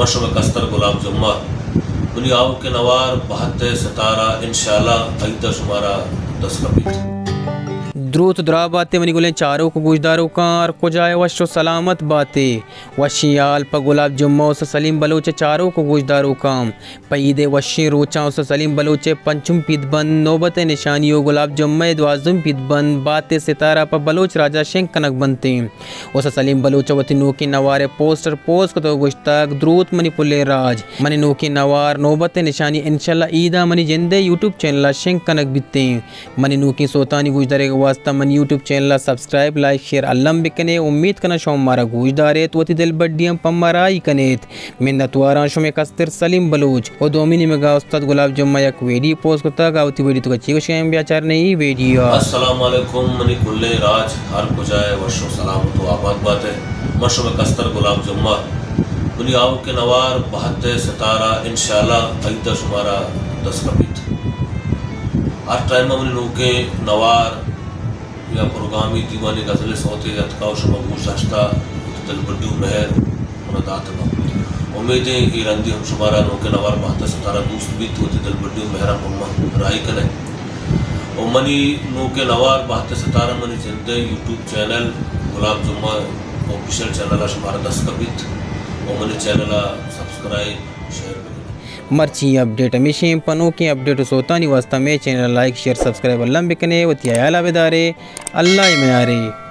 मशरब कस्तर गुलाब जुम्मा दुनियाओं के नवार बहत्तर सतारा इन अंतर शुमारा दस कपीत द्रुत द्रा बातें मनी गुलें चारों को गुजदारों कार को जाए वशो सलामत बातें। वशियाल प गुलाब जुम्मा उस सलीम बलोचे चारों को गुजदारों काम पईदे वशी रोचा उस सलीम बलोचे पंचम पिदबन नौबत निशानियों गुलाब जुम्मे द्वाजुम पिदबन बातें सितारा प बलोच राजा शेंक कनक बनते। उस सलीम बलोच वती नोकी नवारे पोस्टर पोस्ट को तो गुश्तक द्रुत मनी पुल्ले राज। मनी नोकी नवार नौबत निशानी इनशाला ईदा मनी जिंदे यूट्यूब चैनल शेंक कनक बिकते मनी नोकी सोतानी गुजदारे वास्ते मन YouTube channel subscribe like share Allam बिकने उम्मीद कना शो मारा गूजदारे तो दिल बड्डियम पम्मराई कनेत मिन्नत वारांशो में कस्तर सलीम बलूच। और दोमिनी में गा उस्ताद गुलाब जुम्मा एक वीडियो पोस्ट को तक आवती वीडियो तो अच्छी कुछ भी आचार नहीं, वीडियो। अस्सलाम वालेकुम मनी कुल्ले राज, हर को जाए, वर्षो सलाम तो आबाद बात है। मशो में कस्तर गुलाब जुम्मा, दुनियाओं के नवार, बहत्तर सितारा, इंशाल्लाह अईदा शुमारा, दस कपीत हर टाइम हमने नूके नवार दीवानी गज़ल सौते अतकाव शमगूश हस्ता दिल बड्डू महर दात उम्मीदें की रंदी हम शुमारा नो के नवार बहत्तर सतारा दूसरी भी तो दिल बड्डू महरा मम्मा राय कने और मनी नो के नवार बहत्तर सतारा मनी जिंदे YouTube channel, Gulab Juma, official channel शुमारा दस और मनी चैनल सब्सक्राइब मर्ची अपडेट हमेशा पनों के अपडेट सोता नहीं वास्ता में चैनल लाइक, शेयर, सब्सक्राइब अल्लाह बिकने वतिया बेदारे, अल्लाह में